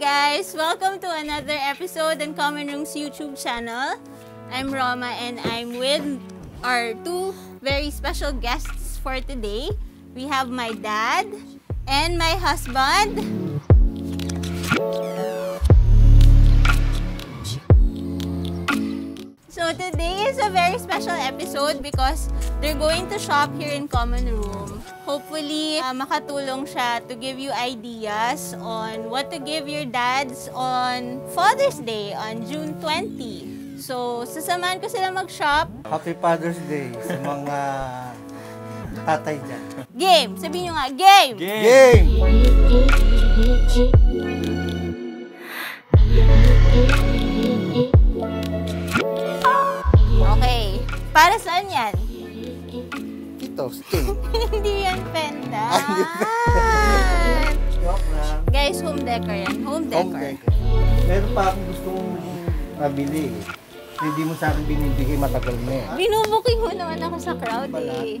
Guys! Welcome to another episode on Common Room's YouTube channel. I'm Roma and I'm with our two very special guests for today. We have my dad and my husband. Today is a very special episode because they're going to shop here in Common Room. Hopefully, uh, makatulong siya to give you ideas on what to give your dads on Father's Day on June 20. So, sasamahan ko sila mag-shop. Happy Father's Day sa mga tatay dyan. Game! Sabihin nyo nga, game! Game! Okay. Para saan yan? Ito, sting. Hindi yan penda. Hindi Joke lang. Guys, home decor yan. Home Home decor. Meron pa akong gustong mabili. Hindi mo sa akin binibigay matagal na eh. Binubuking mo naman ako sa crowd eh.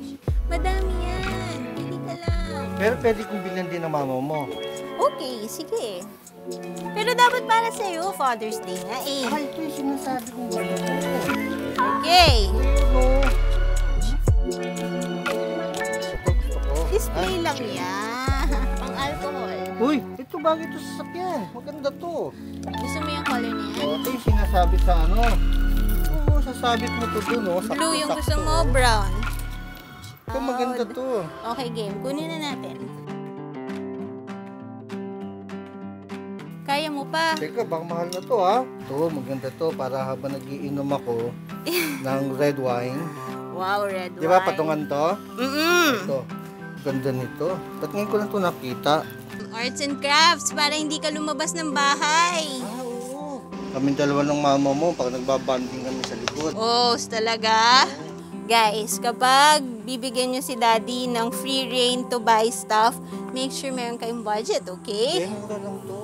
Madami yan. Pili ka lang. Pero pwede kong bilhan din ng mama mo. Okay, sige. Pero dapat para sa'yo, Father's Day nga eh. Ay, ito yung sinasabi kong gusto ko. Ko. Display lang yan. Pang alcohol. Uy, ito bagay ito sa sakyan. Maganda to. Gusto mo yung color na yan? O, ito yung sinasabi sa ano. Oo, sasabit mo to dun, oh. Sakto, Blue yung gusto mo, brown. Ito maganda to. Okay, game. Kunin na natin. Kaya mo pa. Teka, baka mahal na to ha. Ito, maganda to para habang nagiinom ako ng red wine. Wow, red Di ba wine. patungan to? Mm-mm. Ito. Ganda nito. Ba't ngayon ko lang to nakita? Arts and crafts para hindi ka lumabas ng bahay. Ah, oo. Kaming dalawa ng mama mo pag nagbabanding kami sa likod. Oh, talaga? Guys, kapag bibigyan nyo si daddy ng free reign to buy stuff, make sure meron kayong budget, Eh, okay? mura lang to.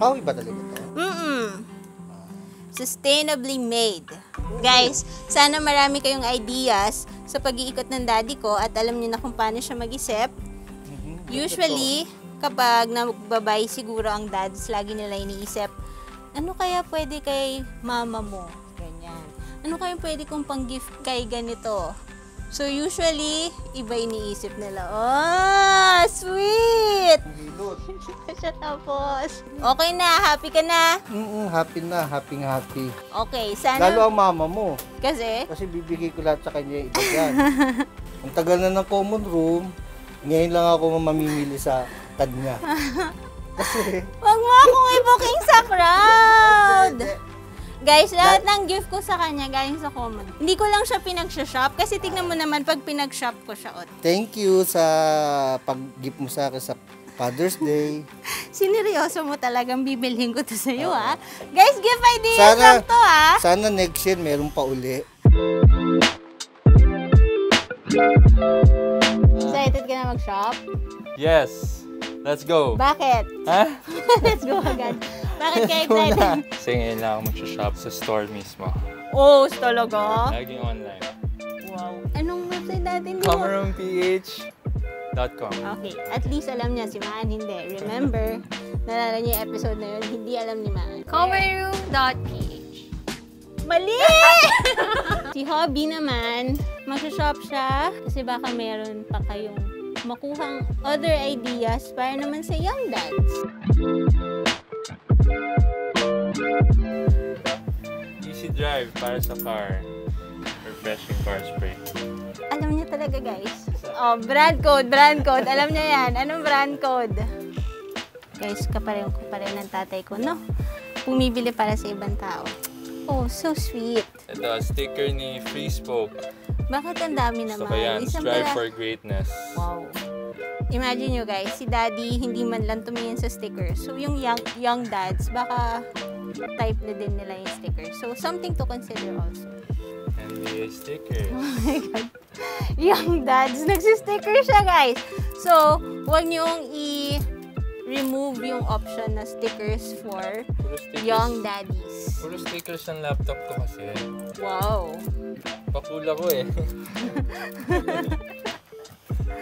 Kawi ba talaga to? Mm-mm. Sustainably made. Guys, sana marami kayong ideas sa pag-iikot ng daddy ko at alam niyo na kung paano siya mag-isip. Mhm. Usually, kapag nagbabay siguro ang dads, lagi nila iniisip, ano kaya pwede kay mama mo? Ganyan. Ano kaya pwede kong pang-gift kay ganito? So, usually, iba iniisip nila. Oh, sweet! Siya tapos. Okay na, happy ka na. Mm happy na, happy happy. Okay, sana... Lalo ang mama mo. Kasi, Kasi bibigay ko lahat sa kanya ito yan. Ang tagal na ng common room, ngayon lang ako mamimili sa kanya. Kasi, wag mo akong i-booking sa crowd! Guys, lahat ng gift ko sa kanya galing sa common. Hindi ko lang siya pinag-shop kasi tignan mo naman pag pinag-shop ko siya. Ot. thank you sa pag-gift mo sa akin sa Father's Day. Sineryoso mo talagang bibilhin ko to sa iyo, ha? Guys, gift ideas Sana- lang to, ha? Sana next year meron pa uli. Excited ka na mag-shop? Yes. Let's go. Bakit? Ha? Let's go agad. Bakit ka Go na. excited? Kasi ngayon lang ako mag-shop sa store mismo. Oh, talaga? Laging online. Wow. Anong website natin? ComeroomPH.com Okay, at least alam niya si Maan hindi. Remember, nalala niyo yung episode na yun, hindi alam ni Maan. Coverroom.ph Mali! si Hobby naman, mag-shop siya kasi baka meron pa kayong makuhang other ideas para naman sa young dads. Easy drive para sa car. Refreshing car spray. Alam niya talaga, guys. Oh, brand code, brand code. Alam niya yan. Anong brand code? Guys, kapareho ko pa rin ng tatay ko, no? Pumibili para sa ibang tao. Oh, so sweet. Ito, sticker ni Free Spoke. Bakit ang dami Gusto naman? ko yan. Isang Strive pala- for greatness. Wow. Imagine nyo guys, si daddy hindi man lang tumingin sa sticker. So yung young, young dads, baka type na din nila yung sticker. So something to consider also. NBA sticker. Oh my God. Young dads, nagsisticker siya guys. So, huwag niyong i-remove yung option na stickers for stickers. young daddies. Puro stickers ang laptop ko kasi. Wow. Pakula ko eh.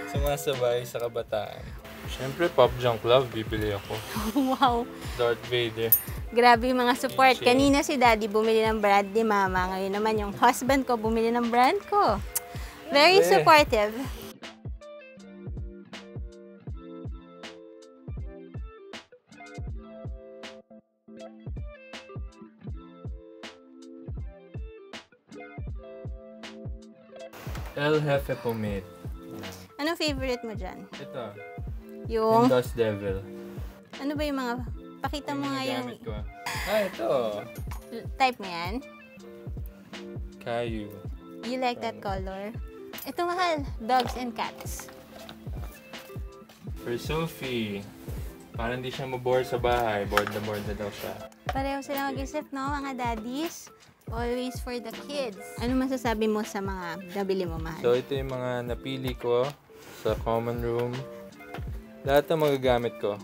Sumasabay sa kabataan. Siyempre, Pop Junk Love, bibili ako. wow. Darth Vader. Grabe yung mga support. Kanina si daddy bumili ng brand ni mama. Ngayon naman yung husband ko bumili ng brand ko. Very Grabe. supportive. El Jefe Pomade. Anong favorite mo dyan? Ito. Yung, Dust Devil. ano ba yung mga, pakita mo nga yung, ko. Ah, ito. type mo yan. Caillou. You like that color? Ito mahal, dogs and cats. For Sophie. Para hindi siya mabore sa bahay. Bored na bored na daw siya. Pareho sila mag-isip, no, mga daddies? Always for the kids. Ano masasabi mo sa mga nabili mo, mahal? So, ito yung mga napili ko sa common room. Lahat ng magagamit ko.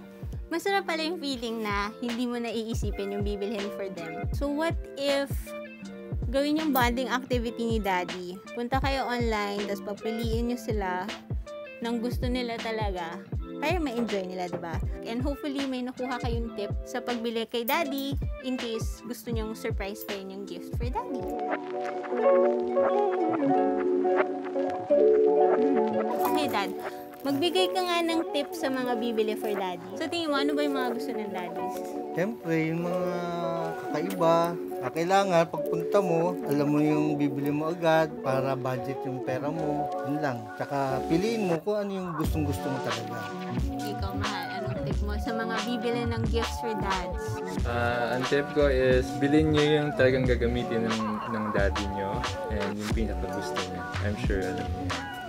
Masarap pala yung feeling na hindi mo na iisipin yung bibilhin for them. So what if gawin yung bonding activity ni daddy? Punta kayo online, tapos papiliin nyo sila ng gusto nila talaga para ma-enjoy nila, di ba? And hopefully, may nakuha kayong tip sa pagbili kay daddy in case gusto nyong surprise pa rin yung gift for daddy. Dad. Magbigay ka nga ng tip sa mga bibili for daddy. So, tingin mo, ano ba yung mga gusto ng daddies? Siyempre, yung mga kakaiba, ah, kailangan pagpunta mo, alam mo yung bibili mo agad para budget yung pera mo. Yun lang. Tsaka piliin mo kung ano yung gustong gusto mo talaga. Ikaw, mahal. Anong tip mo sa mga bibili ng gifts for dads? Ah, ang tip ko is bilhin nyo yung talagang gagamitin ng, ng daddy nyo and yung pinaka gusto niya. I'm sure alam niyo.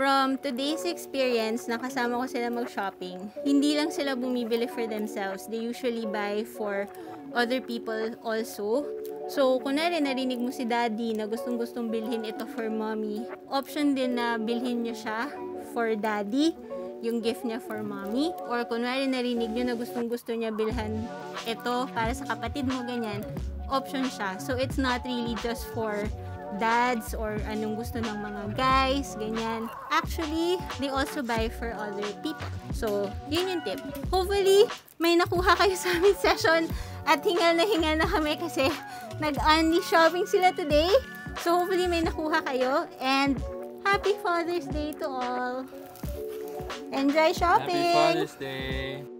From today's experience, nakasama ko sila mag-shopping, hindi lang sila bumibili for themselves. They usually buy for other people also. So, kunwari narinig mo si daddy na gustong-gustong bilhin ito for mommy, option din na bilhin niyo siya for daddy, yung gift niya for mommy. Or kunwari narinig niyo na gustong-gusto niya bilhan ito para sa kapatid mo, ganyan, option siya. So, it's not really just for dads or anong gusto ng mga guys, ganyan. Actually, they also buy for other people. So, yun yung tip. Hopefully, may nakuha kayo sa aming session at hingal na hingal na kami kasi nag-only shopping sila today. So, hopefully, may nakuha kayo and Happy Father's Day to all! Enjoy Happy shopping! Father's Day!